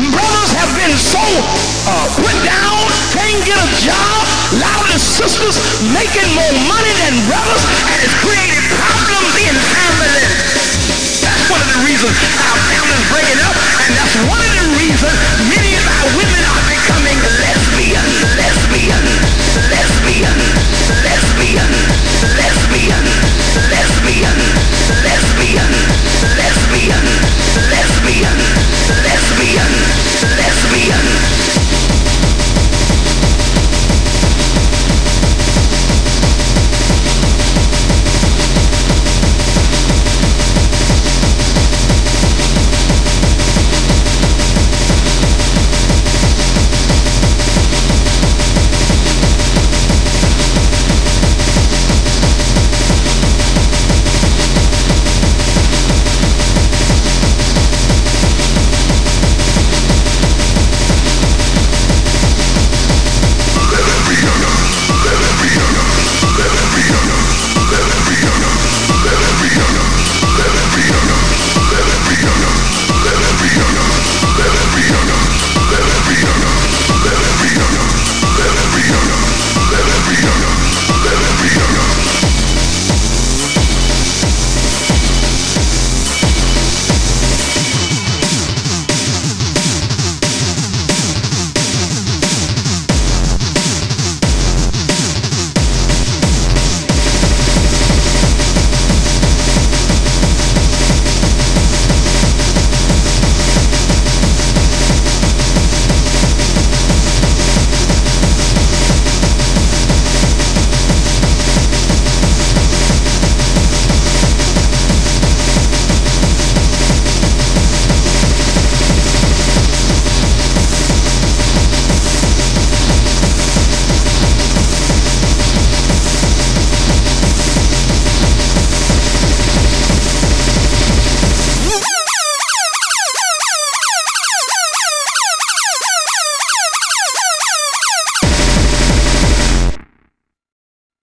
Brothers have been so uh, put down, can't get a job. A lot of the sisters making more money than brothers, and it's created problems in families. That's one of the reasons our families breaking up, and that's one of the reasons